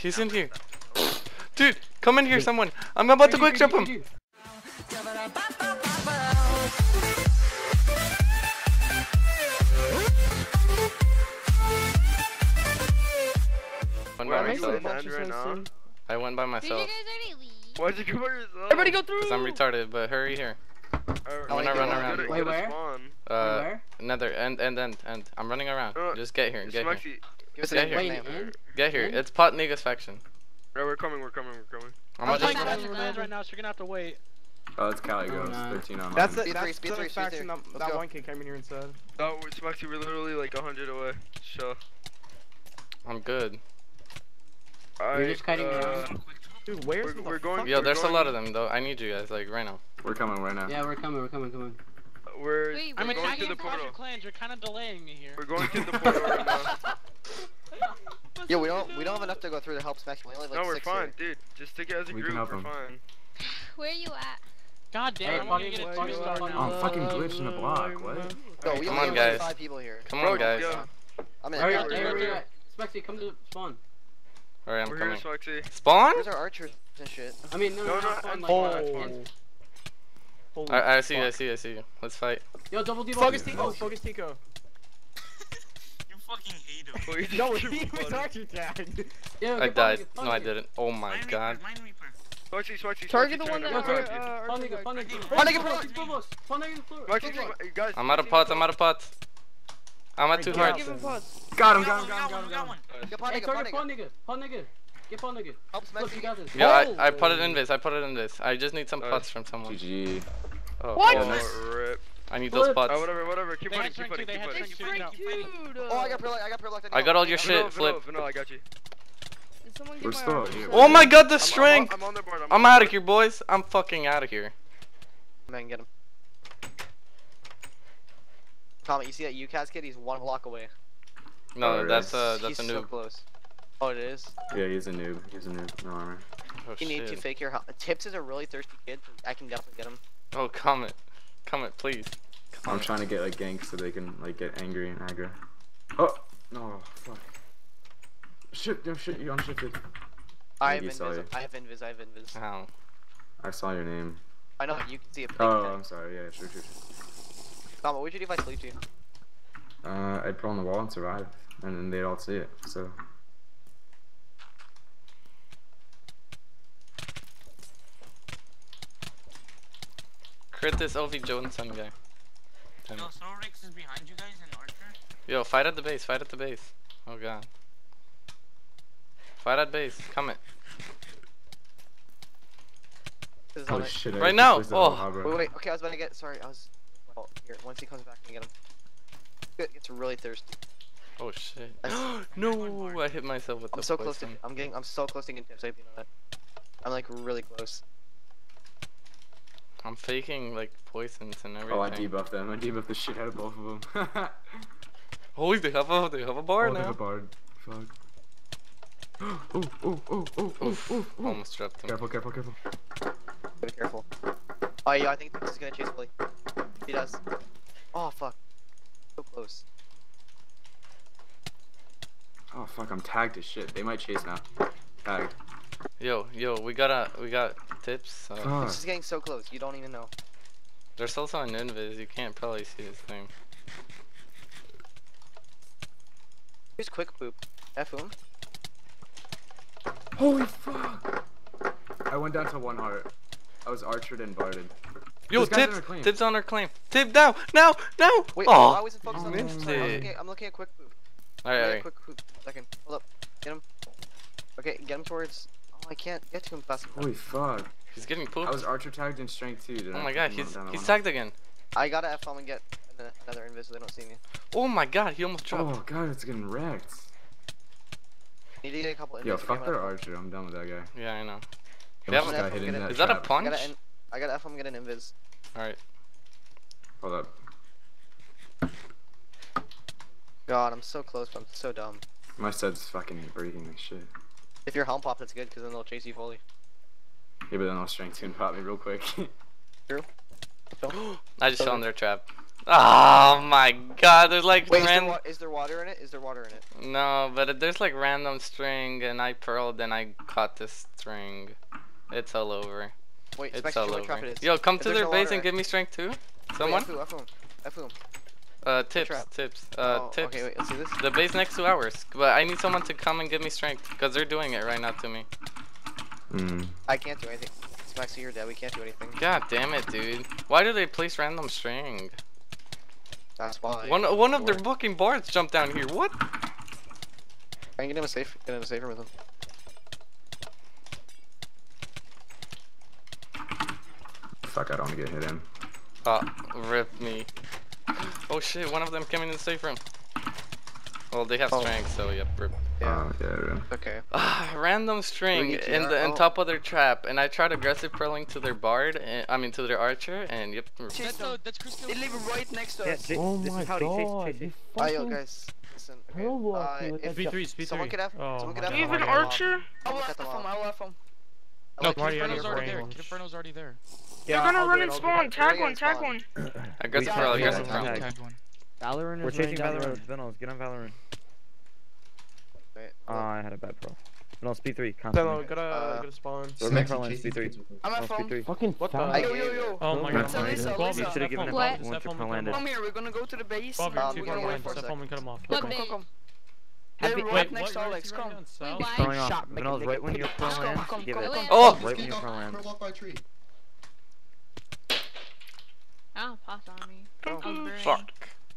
He's in here. Dude, come in here, someone. I'm about to quick jump him. Went by Where are you? myself. Right now. I went by Did you guys myself. Why'd you go by yourself? Everybody go through. Cause I'm retarded, but hurry here. I'm go gonna run around. to- Wait, where? spawn. Uh, Where? another end, end, end, end. I'm running around. Uh, Just get here, and get here, Smexy. Give us Yeah, a here. name. Wait, name. get here. It's Pot Niggas faction. Yeah, we're coming, we're coming, we're coming. I'm Oh, gonna my just. Clans right now, so you're gonna have to wait. Oh, it's Cali Oh, Girls, no. 13 online. That's the, Speed that's three, speed the three, faction that, that one kid came in here and said. Oh, wait, Smexy, we're literally like 100 away. Sure. I'm good. Alright, just cutting uh. Dude, where's We're- the we're going- fuck- Yo, We're there's a lot of them though. I need you guys like right now. We're coming right now. Yeah, we're coming, we're coming, coming. We're, Wait, we're I'm going to the portal. clans. You're kind of delaying me here. We're going to the portal right now. Yeah, we don't we don't have enough to go through to help Smash. We only have like no, we're six fine, here. dude. Just take it as a We group, we're him. fine. Where you at? God damn, Hey, I want to fucking get a play, two star fucking now. Oh, I'm fucking glitching the block. What? Go, we Come only on, have guys. five people here. Come on, guys. yeah. I'm in. Hurry yeah, up, we're hey, here, where we're you at? Spexy, come to spawn. Alright, I'm We're coming. here, Smexy. Spawn? Where's our archers and shit? I mean, no, no, No, no, no, spawn, like, Oh. Holy I, I see you, I see you, I see you. Let's fight. Yo, double D Focus Tico, Tico. focus Tico. You fucking hate him. Well, No, he was running. archer tagged. Yo, I died. No, I didn't. Oh my Mind god. Reaper, Mind Reaper. Smexy, Smexy, Target the one that around. Pawn uh. I'm out of Smexy, pots, I'm out of pots. I'm at two hearts. give him pots. Got him, got him, got him, got him, we got him. one. Get pawn Hey, nigga, target pawn pawn nigga. nigga, pawn nigga. Get pawn nigga. Help Look, you got this. Yeah, I, I put it in this. I put it in this. I just need some Alright. pots from someone. GG. Oh, What? goodness. Oh, rip. I need those Flip. pots. Oh, whatever, whatever. Keep They running, keep strength running, two, they keep had running. strength Oh, I got pre- I got pre-locked. I got all your Vanilla, shit, Flip. Vanilla, I got you. Did someone get We're still here. Oh my god, the I'm- strength! I'm, I'm on their board. I'm, I'm on out their of here, boys. I'm fucking out of here. Man, get him. Comment, you see that UCAS kid? He's one block away. No, Oh, that's really? uh, that's He's a so noob. close. Oh, it is. Yeah, he's a noob. He's a noob. No armor. Oh You need to shit. fake your. hel- Tips is a really thirsty kid. I can definitely get him. Oh, comment, comment, please. I'm Comment. trying to get like ganks so they can like get angry and aggro. Oh no, fuck. Shit, no shit, you unshifted. I have Maybe saw invis. you. I have invis. I have invis. Ow. I saw your name. I know you can see it. Oh, I'm sorry. Yeah, sure, sure, sure. Comment, what would you do if I sleep you? Uh, I'd put on the wall and survive, and then they'd all see it. So Crit this Ovi Johnson guy. Yo, it. Snowrix is behind you guys in Archer. Yo, fight at the base, fight at the base. Oh god. Fight at base, comment. This is on holy shit! Right just now! placed that whole Oh. Wait, wait. Okay, I was about to get. Sorry, I was. Oh, here. Once he comes back, I can get him. Good. It's really thirsty. Oh shit. No, I hit myself with I'm the so close to. I'm getting. I'm so close to getting tips. I you know that. I'm like really close. I'm faking like poisons and everything. Oh, I debuffed them. I debuffed the shit out of both of them. Holy, they have a they have a bar oh, they have now. a bard. Fuck. oh, oh, oh, oh, oh, oh, almost dropped him. Careful, careful, careful. Be careful. Oh yeah, I think this is gonna chase Willy. He does. Oh fuck. So close. Oh fuck, I'm tagged as shit. They might chase now. Tagged. Yo, yo, we gotta we got tips. So. Fuck. This is getting so close. You don't even know. There's also an invis. You can't probably see this thing. Here's quick poop. F him. Holy fuck! I went down to one heart. I was archered and barded. Yo, This guy's on tips, claim. tips on our claim. Tip now, now, now. Wait, oh, I wasn't focused on this. missed Sorry, I was it. looking at, I'm looking at quick poop. Alright, alright. quick poop. Second. Hold up. Get him. Okay, get him towards. I can't get to him fast enough. Holy fuck. He's getting pulled. I was archer tagged in strength too. Did Oh I my god, he's he's tagged again. I gotta F him and get another invis so they don't see me. Oh my god, he almost dropped. Oh god, it's getting wrecked. Need to get a couple invis. Yo, fuck I'm their archer. I'm done with that guy. Yeah, I know. He They almost have got hit in Is that Is that a trap. I punch? gotta, in, I gotta F him and get an invis. Alright. Hold up. God, I'm so close, but I'm so dumb. My set's fucking breaking this shit. If you're helm pops, that's good, because then they'll chase you fully. Yeah, but then I'll strength two and pop me real quick. True. I just fell in their trap. Oh my god, there's like Wait, random... Is, there water in it? Is there water in it? No, but there's like random string and I pearled and I caught this string. It's all over. Wait, it's all over. Yo, come to their base and give me strength too. Someone? Wait, F1, F1, F1. Uh, tips, trap? tips, uh, Oh, tips. Okay, wait, let's see this. The base next to ours. But I need someone to come and give me strength because they're doing it right now to me. Mm. I can't do anything. Specs, you're dead. We can't do anything. God damn it, dude. Why do they place random string? That's why. One one of their fucking bards jumped down here. What? I can get him a safe. Get him a safe room with him. Fuck, I don't want to get hit in. Oh, rip me. Oh shit, one of them came in the safe room. Well, they have Oh. strength, so yep, rip. Yeah. Oh, yeah, yeah. Okay. Ah, random string need in the in Oh. top of their trap, and I tried aggressive pearling to their bard, and, I mean to their archer, and yep. That's, uh, that's Crystal. They live right next to Yeah, us. J- Oh this my is Howdy. Chase, god, chase, you chase. Alright, yo, guys. Listen. Okay. Pearl Uh, walking with if that Speed three, speed someone three. could have. Oh someone could my have. Do you have an archer? I'll Someone left cut them him. I'll left him. No, like Marty, already Inferno's there. already Kid there. Inferno's already there. They're gonna I'll run and spawn. it. Tag one, tag spawn. one. Aggressive Yeah, pearl, we aggressive have pearl. to Tagged one. Valorant We're chasing down the Valorant. road. Get on Valorant. Wait, Oh. I had a bad pro. Venos, speed 3, Hello, constantly. gotta, Uh, gotta spawn. We're main front line, speed 3. I'm at Venos, phone. 3. Fucking What the- Yo, yo, yo. Oh my god. listen, listen, Bob, listen. step Should've given home, him Bob, one step to home and pro-land cut it. him Come here, we're gonna go to the base. Bob, Uh, you're we're gonna wait for a Step second. home and cut him off. Come, come, come. Have They're you- right Wait, next what? to Alex, come. down? South? Throwing off. Shot, make it, Venos, make right when you're Come, pro-land, come, come, give it. Oh! Right when you're pro-land. Oh, pass on me. Come, come. Fuck.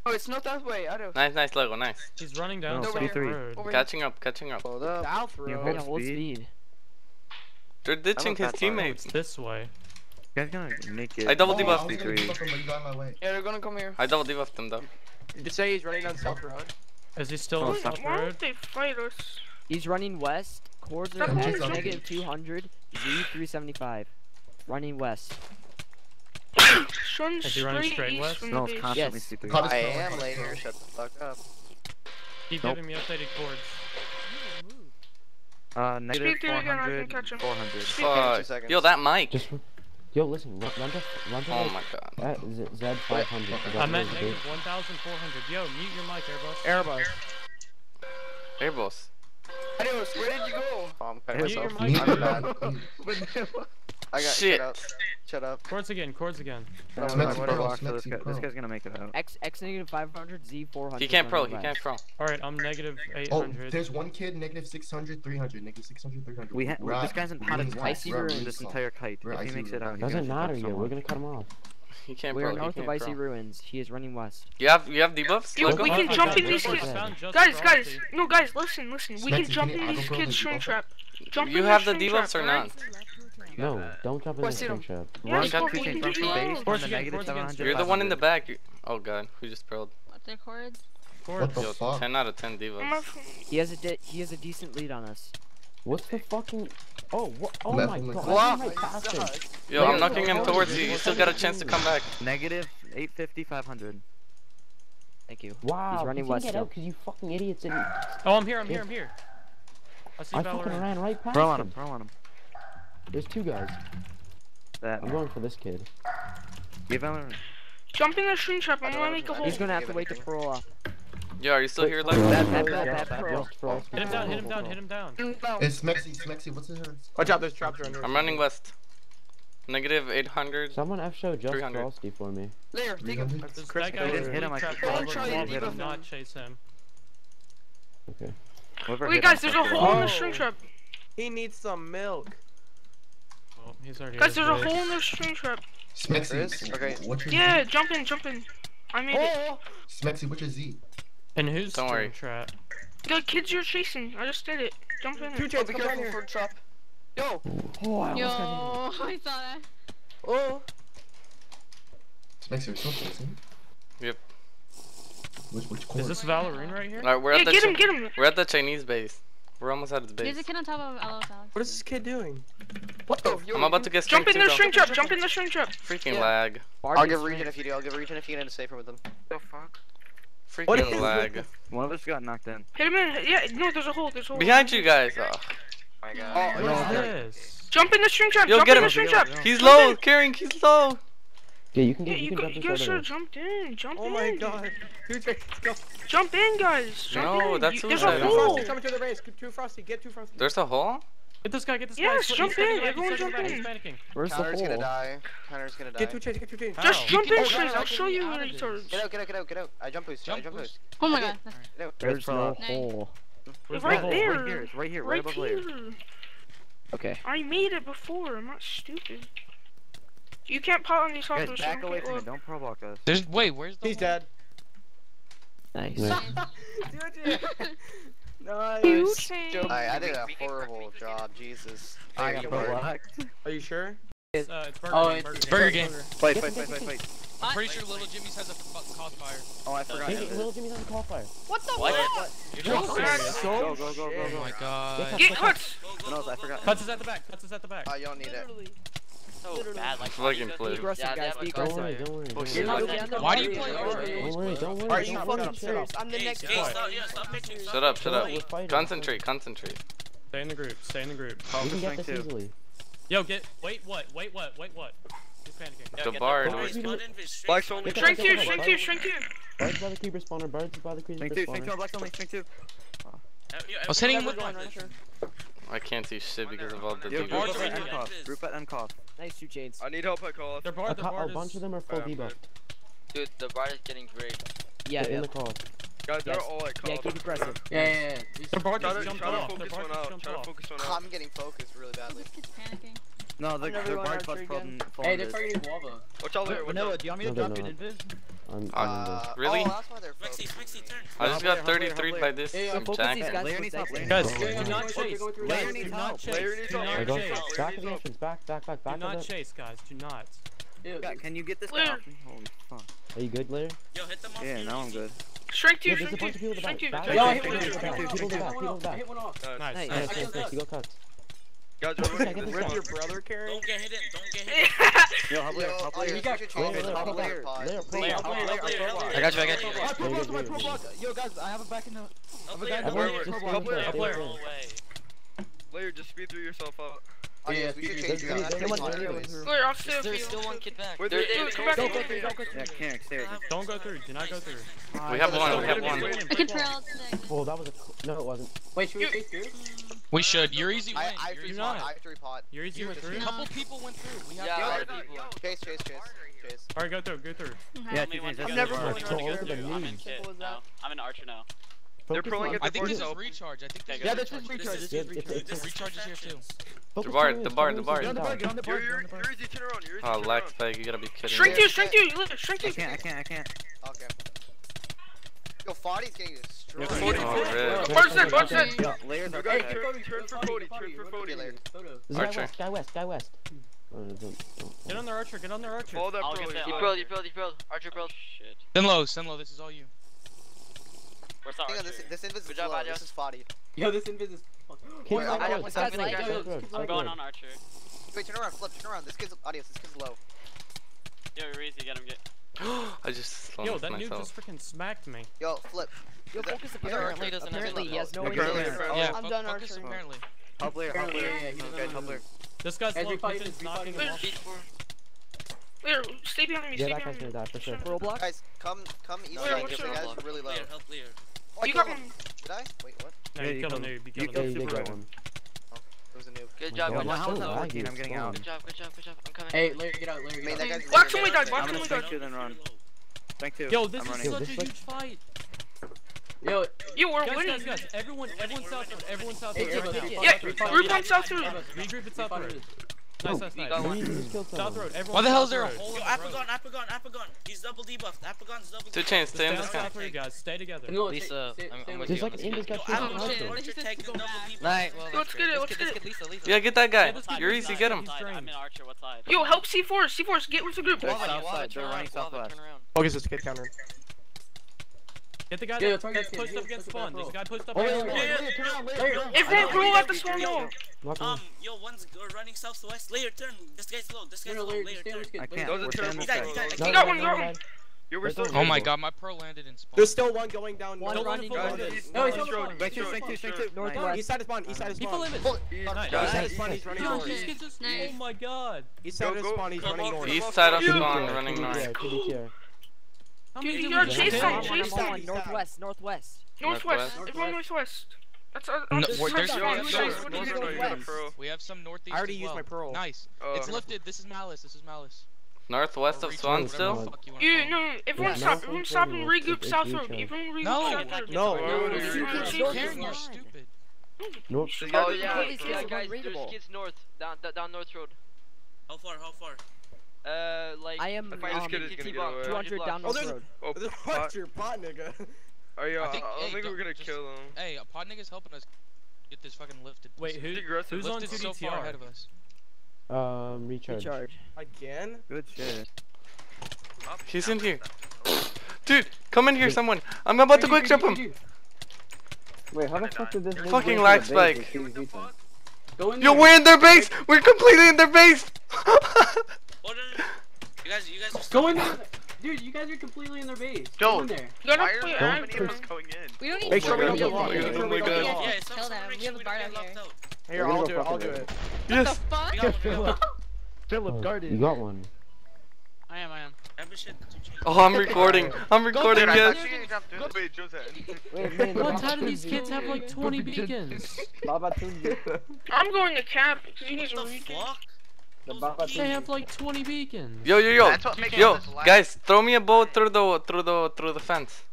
Oh, it's not that way. I don't. Nice, nice logo, nice. He's running down No, South speed three. Road. Over here. Catching up, catching up. Hold up. South You road. hold hold speed. speed. They're ditching his that. Oh, teammates. it's this way. You guys gonna make it. I double Oh, debuffed. speed 3. Yeah, they're gonna come here. I double debuffed them though. Did you say he's running down South Road? Is he still Oh, on South Road? don't they fight us? He's running west. Cords are Stop X moving. negative 200, Z 375. Running west. Shun Is he running straight straight east west? from the Venos, constantly Yes. speed 3. I am later. Shut the fuck up. Keep Nope. giving me updated chords. Uh, negative Speed 3 again, I can 400, catch him. 400. Two Fuck. Yo, that mic. Just, yo, listen, run, run to, run to Oh like, my god. that Z, Z 500. I'm at negative 1,400. Yo, mute your mic, Airbus. Airbus. Airbus. Adios, where did you go? Oh, I'm cutting Mute your myself. mic. I'm dude. bad. I got Shit. shut up. Shut up. Chords again, chords again. No, Smexy no, what Pro, block for this guy. This guy's gonna make it out. X, X negative 500, Z 400. He can't pro, he can't pro. Alright, I'm negative Oh, 800. there's one kid, negative 600, 300, negative 600, 300. We ha- We're this guy's in we're potted in ruins. this entire kite. We're If he makes it out, he's Doesn't gonna matter yet. We're gonna cut him off. He can't We are pro, he north of Icy ruins. He is running west. You have you have debuffs? Yo, we can jump in these just- kids. I found just Guys, guys, no, guys, listen, listen. We can jump in these aggro kids' the string debuff? trap. Jump You in have the string debuffs trap, or right? not? No, don't jump in What's the it string trap. Run but two chains can from do base all. the again, negative 700. You're the one in the back. You- Oh god, who just pearled? What's their chords? What the Yo, fuck? 10 out of 10 I'm debuffs. not- He has a di- he has a decent lead on us. What's the fucking? Oh, what? Oh Left my god! left. Why am I Wow. passing? Yo, I'm knocking him towards you. You still got a chance to come back. Negative 850, 500. Thank you. Wow, He's running he west get out because you fucking idiots didn't. Oh, I'm here, I'm here, I'm here. I see I fucking ran right past Throw on him, him. throw on him. There's two guys. That. I'm going for this kid. Give him. Jump in the string trap. I I'm gonna make a hole. He's gonna have to wait to anything. pro up. Yo, are you still here, Wait, like? Bad, bad, Just- bad, bad, just- pro. Just for us. Hit him down, hit him down, hit him down. It's Smexy, Smexy, what's his name? Watch out, there's traps around here. I'm running west. Negative 800. Someone F show just 300. Frosty for me. Later, take him. This, Chris that guy didn't was hit him, I trapped could all probably over the try wall. to Did debuff not chase him. Okay. Wait, guys, there's a fuck hole in the Oh. string trap. He needs some milk. Oh, he's already Guys, at there's a his base. hole in the string trap. There is? Smexy, Okay. what's your Yeah, Z? jump in, jump in. I made it. Oh! Smexy, what's your Z? And who's Don't string worry. trap? The kids you're chasing. I just did it. Jump in. Two it. chains, Be careful here. for trap. Yo. Oh, I Yo, almost got hit. I saw that. Oh! Smexy, you're still chasing? Yep. Which, which Is this Valorine right here? Alright, we're Yeah, at the get him, get him. we're at the Chinese base. We're almost at its There's base. a kid on top of LOS Alex. What is this kid doing? What the? Yo, I'm about to get Jump in the though. string trap. Jump in the string trap. Freaking Yeah. lag. Bard I'll gets give region if you do. I'll give region if you get in a safe room with them. The fuck? What Freaking is- lag. One of us got knocked in. Hit him in. Yeah, no, there's a hole. There's a hole. Behind you guys. Oh. my Oh, god. What is oh, this? Jump in the string trap. Yo, Jump get in him. the string trap. He's low. in. Carrying, he's low. Yeah, you can get. Yeah, you, you, can go, you guys should have jumped in. Jump oh in. Oh my god. Two. Jump in, guys. Jump no, in. that's you, there's a hole. Frosty, coming to the race. Get too frosty. Get too frosty. There's a hole. Get this guy. Get this yes, guy. Yes, jump in. Everyone jump in. Where's Counter's the hole? gonna die. Counter's gonna die. Get two chains. Get two chains. Just How? jump in, oh. I'll show you where you turns. Get out. Get out. Get out. Get out. I jump boost. Jump boost. Oh my god. There's no hole. Right there. Right here. Right above here. Okay. I made it before. I'm not stupid. You can't pop on yourself. Guys, back away from me. Don't pro block us. There's wait. Where's the? He's one? dead. Nice. Dude, nice. Alright, I did a horrible job. Jesus. I got pro blocked. Are you sure? It's, uh, it's Burger oh, Game. Burger, it's burger Game. Play, play, play, play, play. I'm pretty sure oh, Little Jimmy's has a call fire. Oh, I forgot. Hey, Little Jimmy's has a call fire. What the what? fuck? You're what? Serious? Go, go, go, go, go. Oh my god. Get cuts! No, I forgot. Cuts is at the back. Cuts is at the back. Oh, y'all need it so bad. Like, fucking play. Be aggressive, yeah, guys. Be aggressive. Don't worry, don't worry. Don't You're Why do you play Don't worry, don't worry. Are you fucking serious? I'm the next guy. Shut up, shut up. Concentrate, concentrate. Stay in the group, stay in the group. Pop the flank too. Yo, get. Wait, what? Wait, what? Wait, what? The bard. Black only. Shrink you! shrink you! shrink you! Bard's by the creeper spawner, bard's by the creeper spawner. Shrink two, shrink two, black only, shrink two. I was hitting him with one. I can't do shit because of all the yeah, boards are handcuffed. Rupert and cough. Nice two chains. I need help, I call. Their bar, their bar a bunch of them are full right, debuff. Dude, the bar is getting great. Yeah, yeah. in the call. Guys, they're yes. all like Yeah, keep aggressive. Yeah, yeah, yeah. The their bar just jumped off. Their bar just jumped off. Focus one out. I'm getting focused really badly. This kid's panicking. No, the, the bar got problem. Hey, they're fucking Wava. Watch out there. Vanilla, do you want me to drop your invis? I'm, uh, I'm oh, really? Oh. I just got 33 by this. Yeah, yeah, Jack. Guys. Guys, do not chase. Layer needs help. Layer needs help. Layer needs help. Back of the entrance. Back, back, back, back. Do not chase, guys. Do not. God, can you get this guy off me? Holy. Are you good, Layer? Yo, hit them off. Yeah, now I'm good. Shrink to you, shrink to you, shrink to you. Yo, hit one off. Hit. Nice, nice, nice. You go, Cox. Guys, Where's your brother, Carrie? Don't get hit in, don't get hit in. Yo, hop layer, hop layer. You got control. Hop layer, hop layer. I got you, I got you. My pro block, my pro block. Yo, guys, I have a back in the... Hop layer, hop layer. Hop layer, just speed through yourself up. Oh, yeah, yes, we should change Wait, I'm still There's still one kid back. Wait, there, there, come back. Don't go through, don't go through. Yeah, can't, stay. Don't go through, do not go through. We have one, we have one. I can trail today. Oh, that was a... No, it wasn't. Wait, should we take through? We should. You're easy. I, I You're not. I three pot. You're easy went through. A couple people went through. We have yeah, other people. Chase, chase, chase. All right, go through, go through. Yeah, I'm never going to go through. I'm in kid. I'm an archer now. They're pulling at the I think this is recharge. I think this yeah, is recharge. recharge. This is recharge. This recharge is here too. The bar, the bar, the bar. Get on the barn, get on the barn. You're, you're, you're easy, turn around, you're easy, Oh, lag fag, you gotta be kidding shrink me. Shrink you, shrink you, shrink you. I can't, I can't, I can't. Okay. Yo, Foddy's getting destroyed. Yeah, Cody, oh, Cody. Go first in, it. in. Yeah, layers are okay. Turn, turn for Cody, turn for Cody. Archer. Guy west, guy west. Get on their archer, get on their archer. Hold up, bro. You build, you build, you build. Archer build. Send low, send low, this is all you. We're sorry. This, this invis is job, slow. This is. Yo, this invis is Keep I I'm, yo, I'm going on archer. Wait, turn around, flip, turn around. This kid's audience, this kid's low. Yo, Reese, you get him get. I just Yo, that dude just freaking smacked me. Yo, flip. Yo, focus apparently doesn't Apparently, he has no idea. Yeah, oh. I'm done archer. apparently. Hubler, Hubler. Yeah, he's good, Hubler. This guy's low, knocking him off. Wait, sleeping on me, yeah, sleeping on me. Yeah, that guy's gonna die for sure. Roblox? Guys, come, come east side, because guy's really low. Help Oh, you got him. Did I? Wait, what? No, yeah, you, you killed a noob. You killed a noob. You one. Oh, it was a noob. Good job, good job. How's that lagging? I'm getting out. Good job, good job, good job. I'm coming. Hey, Larry, get out, Larry. Get out. Hey, Watch him, we died. Watch him, we die? I'm gonna run. Thank you. Yo, this I'm is running. such this a huge fight. Yo, you were guys, winning. Guys, guys, everyone, everyone southward, everyone south Hey, yeah, yeah. group on southward. Regroup it southward. Breeze just killed South road. Everyone Why the hell is there a road. hole Yo, in the road? Apagon, Apagon, Apagon. He's double debuffed. Apagon's double Two debuffed. chains, stay in this on camp. South road, guys. Stay together. No, Lisa, stay- I'm- stay- I'm with There's you. like India's got Yo, Apagon, behind shit, them. Archer tag is double debuffed. Night, well, Let's get it, Let's let's get, get it. Lisa, Lisa. Yeah, get that guy. You're easy, get him. What side? He's I'm in. Archer, what side? Yo, help C4, C4, get with the group. They're Waller, south side, they're running southwest. Focus this kid counter. Get the guy Yeah, that, target that's pushed up against push spawn. back There's a guy pushed up Oh, against spawn. turn around. Everyone Yo, roll at the spawn yo, wall. Um, yo, one's uh, running south to west. Layer turn. This guy's low. This guy's No, no, low. Later, Layer stay on turn. I can't. Those are We're terrible standing He died, he died. No, got one, no, got one. Yo, we're still Oh my god, my pearl landed in spawn. There's still one going down. One no, running full north. limit. No, he's North. short, Back he's two, short, back two, he's back short. two. Northwest. East side is spawn. East side is He spawn. full limit. He's Nice. got East side it. is spawn. He's running Yo, north. this kid's just. Nice. Oh my god. East Go, side is go. spawn. He's Come running on, north. come East side of You- spawn, TD running care, north. TD care. How You- many you do are chasing, have? I'm on, chasing. Northwest, northwest. Northwest. Northwest. Everyone northwest. That's uh, No, that's- where- that's there's- fine. Yo, You yo, guys- no, what no, do you no, do? you got a West. pearl. We have some northeast I already used my pearl. Nice. Uh, it's lifted. This is malice. This is malice. Northwest of recharge, spawn whatever the still? fuck you wanna You call it. no, everyone Yeah, stop, no, everyone stop and regroup South Road. Everyone regroup No, South Road. No, Why would no, we no, do no, that? no, you're stupid. Nope. Oh yeah, yeah, these kids are guys, there's kids north, down, down, down North Road. How far? How far? Uh, like. I am I think five this um, kid is 50 gonna get 200 down Oh, North there's Road. Oh, What's pot. your pot, nigga? Are you? I I think- don't hey, think don't- we're gonna just- kill them. Hey, a pod nigga's helping us get this fucking lifted. Wait, who, Aggressive. who's on so 2DTR? far ahead of us. Um, recharge. Recharge. Again? Good shit. He's in here. Dude, come in here, someone. I'm about to quick jump him. Wait, how the fuck did this Fucking lag spike. Go in Yo, we're in their base. We're completely in their base. Oh no, no, no. You guys, you guys are Go in there. Dude, you guys are completely in their base. Go in there. Gotta Why are play so many of us going in? We don't need Make to sure we kill don't get them. locked. We Make don't sure we don't get kill locked. Yeah, them. Kill them. We have a we bard don't out here. Here, I'll do it. I'll do it. Yes. Fuck. We got one, we got. Philip oh, guarded. You got one. I am, I am. Ambition to change. Oh, I'm recording. I'm recording. Wait, I Yes. thought you jumped in. Wait, Joseph. What? How do these kids have like 20 beacons? I'm going to cap because you guys What are the weak. fuck? The Baba They have like 20 beacons. Yo, yo, yo, That's what makes yo, guys, throw me a bow through the through the through the fence.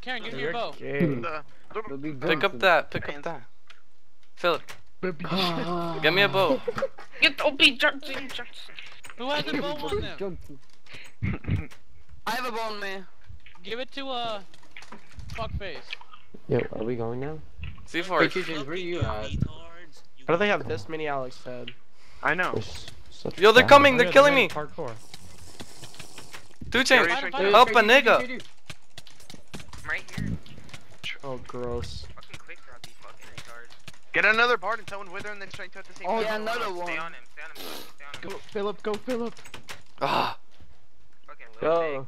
Karen, give me your bow. Pick up that. Pick up that. Philip, get me a bow. Get OP Johnson Johnson. Who has a bow on them? I have a bone, man. Give it to uh, fuckface. Yo, are we going now? C4. where are you at? Retards. You How do they have this many Alex said? I know. There's such Yo, they're bad- coming. Oh, They're killing they me. have Parkour. Two chains. Fight him, fight him. Help a nigga. I'm right here. Oh, gross. Fucking quick drop, you fucking retard. Get another bard and someone wither and then strength at the same Oh, time. yeah, another one. Stay on him. Stay on him. Stay on him. Go, Philip, go, Philip. Ah, Fucking little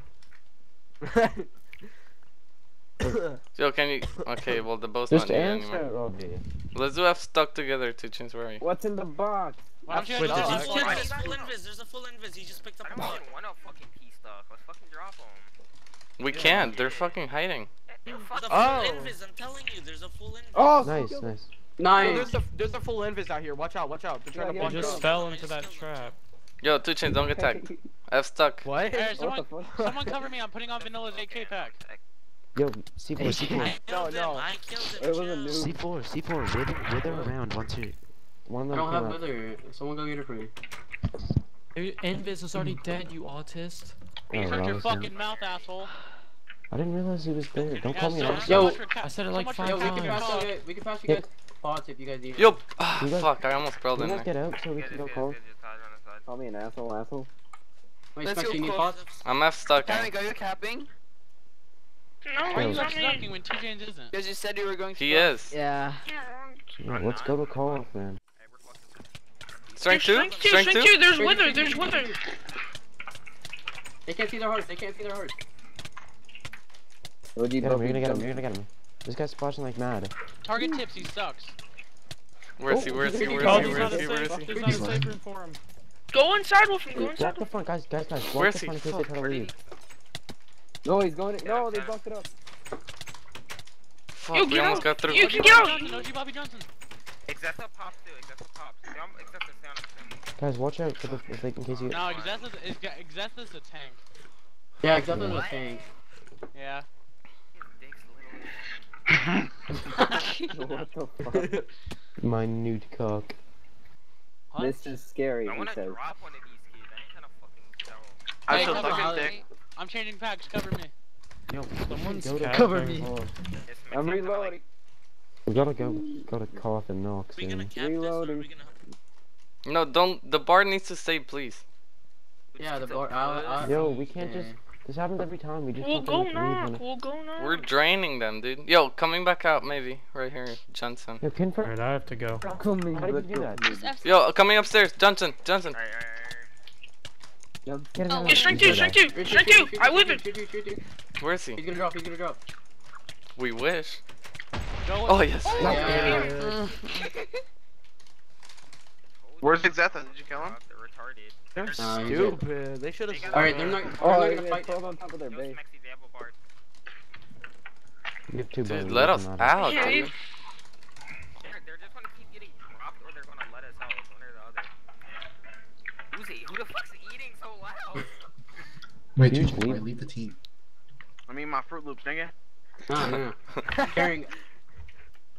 Go. yo, can you? Okay, well the bow's Just not needed answer. anymore. Okay. Let's do F stuck together. Two chains. Where are you? What's in the box? Why don't you Wait, have did the you bow? kill full invis. There's a full invis. He just picked up I a don't even want to fucking key stuff. Let's fucking drop them. We can't. They're fucking hiding. Eh, eh, there's a full Oh. invis. I'm telling you, there's a full invis. Oh, nice, nice. Yo, there's a there's a full invis out here. Watch out, watch out. They're trying to Yeah, I block just us. fell into that trap. Yo, two chains. Don't get tagged. F stuck. What? Hey, someone, the someone cover me. I'm putting on Vanilla's AK pack. Yo, C4, C4. I No, no. him. I. It was a noob. C4, C4, wither, wither around once you. One of them came out. wither. Someone go get it for me. Dude, Invis is already dead, you autist. Oh, Shut your I was fucking mouth, asshole. I didn't realize he was there. Don't Yeah, call me so- an so asshole. much I said it so like much for five taking times. call. we can pass you guys pods if you guys need Yo, ah, guys- fuck. I almost spelled Can in you guys there. get out so we can go good, call? good, just hide on the side. Call me an asshole, asshole. Wait, Let's go close. I'm F stuck. Karen, go, you're capping? No, Why are you he's not on sucking me. when T James isn't? Because you said you were going to He is. Yeah. Yeah. Let's go to call off, man. Hey, we're fucking. Strength two. Strength two, Strength strength two. two. There's wither. There's wither. They can't see their horse. They can't see their horse. Get him, you're gonna get him, you're gonna get him. This guy's splashing like mad. Target tips. He sucks. Where is he? Oh, where is he? Where Oh, is he? there's Where not is a he? Where is he? there's not a safe room for him. Go inside with him. Go inside Block the front, guys, guys, guys. Block Where's the he? front in case they Fuck, try to where'd he- leave. No, he's going. Yeah, No, they blocked it up. Fuck, You we almost out. got through. You can get out. Johnson. OG Bobby Johnson. Exessa pops too. Exessa pops. Stay on- Exessa, stay on him, stay on him. Guys, watch out for the, if they, in case you. No, Exessa's is Exessa's a tank. Yeah, Exessa's What? a tank. Yeah. His dick's little. what the fuck? Minute cock. What? This is scary. I wanna drop one of these kids. I ain't trying to fucking tell. I Hey, feel cover fucking Holly. dick. I'm changing packs. Cover me. Yo, Someone's go to capping. cover me. Oh, I'm reloading. We gotta go. Gotta cough and knock. We gonna cap Reloading. This gonna... No, don't. The bar needs to say please. Yeah, the bar. I, I, Yo, we can't yeah. just. This happens every time. We just. We'll go knock. We'll go knock. We're draining them, dude. Yo, coming back out maybe right here, Johnson. Yo, confirm. Alright, I have to go. How did you do that? dude? Yo, coming upstairs, Johnson. Johnson. Yo, get him oh, out. Shrink you, shrink you, shrink you. I whip it. Where is he? He's gonna drop. He's gonna drop. We wish. Oh yes. Oh, yeah. Where's Exatha? Did you kill him? They're retarded. They're um, stupid. They should have. All right, they're not. Oh, they're gonna fight on top of their base. Dude, let us out, out dude. They're, just gonna keep getting dropped or they're gonna let us out, one or the other. Who's he? Who the fuck's eating so loud? Wait, dude, leave. leave the team. I mean my Froot Loops, nigga. Oh, no, no. Carrying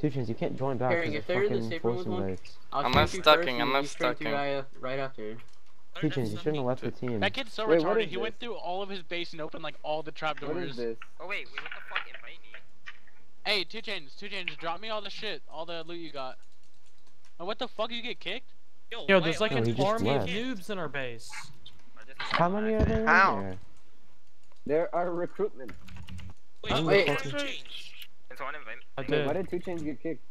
Two chins, you can't join back because they're fucking forcing raids. I'm left stucking, I'm left stucking. Right after. Two chins, you shouldn't have left the team. That kid's so wait, retarded, he this? went through all of his base and opened like all the trap doors. What is this? Oh wait, wait what the fuck invite me? Hey, two chains, two chains, drop me all the shit, all the loot you got. Oh, what the fuck, you get kicked? Yo, Yo there's like no, an army of noobs in our base. How many are there? How? There? there are recruitment. Wait, wait, wait. Can someone invite me? I did. Why did Two Chains get kicked?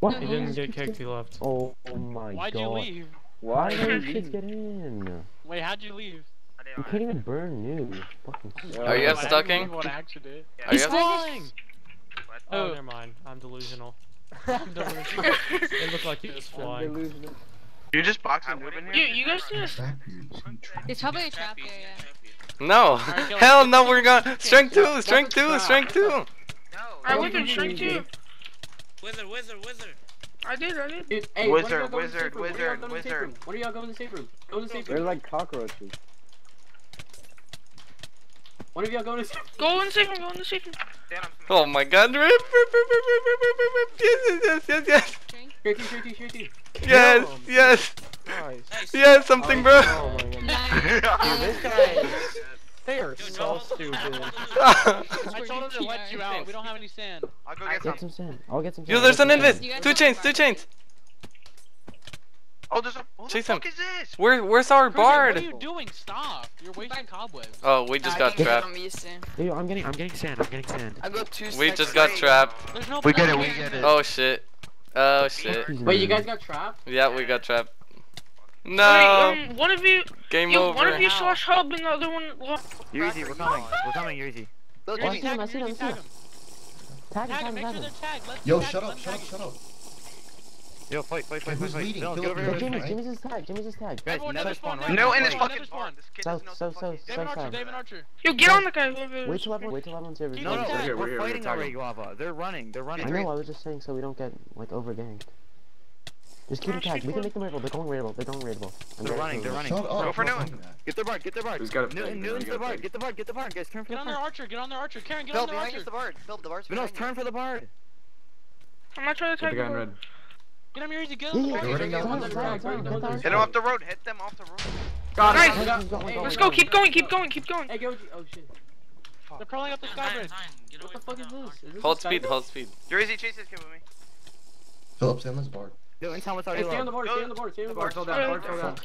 What? He didn't get kicked, he left. Oh, oh my Why'd god. Why'd you leave? Why did you kids get in? Wait, how'd you leave? You can't even burn new. Fucking Are you guys stucking? He's falling! Oh, never mind. I'm delusional. I'm delusional. it looked like he was flying. You're. You just boxing Noob here? You, you guys just... It's probably a trap Yeah. No! Hell no, we're going Strength 2! Strength 2! Strength 2! I went to shrink too. Wizard, wizard, wizard. I did, I did. Dude, hey, wizard, wizard, wizard, wizard. What are y'all going to the safe room? Go to the safe room. They're like cockroaches. What are y'all going to the safe room? Go in the safe room, go in the safe room. Oh my god. Yes, yes, yes, yes. yes. Shirty, shirty, shirty. Yes, yes. Nice. Yes, something, bro. Oh my god. Dude, this guy. They are Dude, so no. stupid. I told them to let you out. We don't have any sand. I'll go get, I'll some. some sand. I'll get some sand. Yo, there's an invis. Two chains, two chains. Oh, there's a. Who the fuck him. is this? Where, where's our Cruiser, bard? What are you doing? Stop! You're wasting cobwebs. Oh, we just nah, got trapped. Dude, I'm getting, I'm getting sand. I'm getting sand. I got two. We just got trapped. No we get it. We get it. Oh shit. Oh shit. Wait, you guys got trapped? Yeah, we got trapped. No. Wait, um, one of you. Game yo, over. One of you slash hub and the other one. Yuzi, we're coming. We're coming, Yuzi. Look, I tag him. I tag him. Tag him. Tag him. Tag him. Make sure they're tagged. Yo, shut up. Shut up. Shut up. Yo, fight, fight, fight, fight, fight. Phil, get over here. Jimmy's, right? Jimmy's his tag, Jimmy's his tag. Guys, never spawn. No, in his fucking spawn. South, south, south, south. David David Archer. Yo, get on the guy. Wait till everyone, wait till everyone's here. No, no, we're. We're fighting already, Guava. They're running, they're running. I know, I was just saying so we don't get, like, overganked. Just keep attacking. We can make them raidable. They're going raidable. They're going raidable. They're, running. They're running. Go up. for Newton. Get their bard. Get their bard. Who's got a Newton, Newton's the bard. Get the bard. Get the bard, guys. Turn for the bard. Get on their archer. Get on their archer. Karen, get on their archer. the bard. Phil, the bard's Vinos, turn for the bard. I'm not trying to attack the guy in red. Get him here. He's a good Hit him off the road. Hit them off the road. Got. Nice. Let's go. Keep going. Keep going. Keep going. Hey. Oh, shit. They're crawling up the sky bridge. What the fuck is this? Hold speed. Hold speed. Your easy chases. coming with me. Phillips, Emma's bard. Do it in town with already hey, stay on the board, stay on the board, stay on the board. Hold down, board, hold down.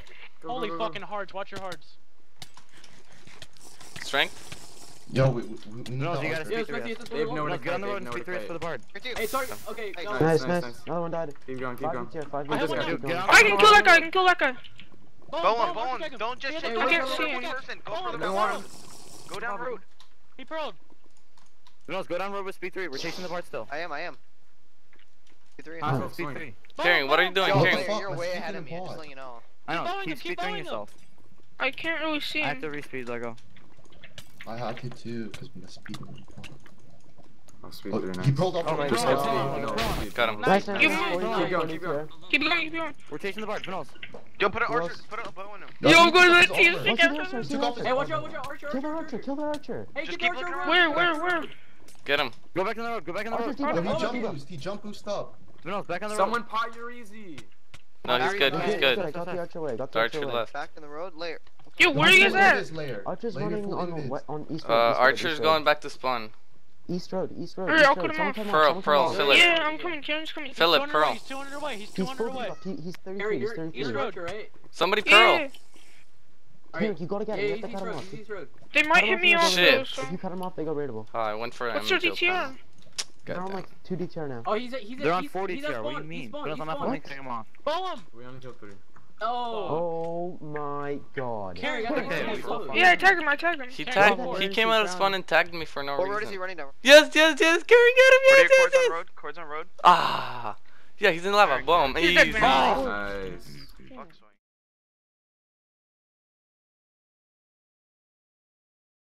Holy go, go, go. fucking hards, watch your hards. Strength? Yo, we, we, we need No, so you gotta speed yeah, 3 They have nowhere to go, they have nowhere to play. for the bard. Hey, sorry, okay, go. Nice, nice, nice. Another one died. Keep going, keep going. Five minutes, five minutes. I can kill that guy, I can kill that guy. Bowen, Bowen, don't just hit one person. Go for the Bowen. Go down road. He pearled. Who let's go down road with speed 3. We're chasing the bard still. I am, I am. Speed 3. Hospital speed 3. Karen, what are you doing? Yo, Karen, you're, you're way ahead of me. Just let you know. I know. Keep, keep, keep yourself. I can't really see him. I have to respeed Lego. I hack it too, because my speed went oh, speed oh, through next. He rolled off. Oh, my God. Oh, got him. Nice. Keep, keep going, keep going. Keep going, keep going. We're chasing the barge, Vanals. Yo, put an archer, put a bow in him. Yo, I'm going to the team. Hey, watch out, watch out, archer. Kill the archer, kill the archer. Hey, Just keep looking around. Where, where, where? Get him. Go back in the road, go back in the road. He jump boost, he jump boost up. Someone road. pot your easy. No, he's good. He's good. Got the archer way. Got the archer, left. Back in the road, layer. Okay. Yo, where are you at? Archer's running on, on east uh, road. Uh, archer's going back to spawn. East road, east road. Hey, I'll. Come come Pearl, Pearl, Philip. Yeah, I'm coming. Jones coming. Philip, Pearl. He's 200 away. He's 200 away. He's, he's 33. He's 33. East road, right? Somebody, Pearl. Yeah. You gotta get yeah, him. You have to cut him off. They might hit me off. Shit. If you cut him off, they go raidable. Oh, I went for an What's your DTR? DTR? They're on like two DTR now. Oh, he's a, he's a, They're on he's, 40 he's a tier. What do you mean? spawn, Put us he's on my spawn. and take him off. Pull him! We only killed three. Oh. Oh my god. Carry, I think it's. Yeah, I tagged him, I tagged him. He tagged. forward. He came out of spawn and tagged me for no What road is he running down? Yes, yes, yes. Carry, get him. What are Yes, yes, cords on road? Cords on road? Ah. Yeah, he's in lava. Boom. He's dead, Easy. man. Nice. Fuck, so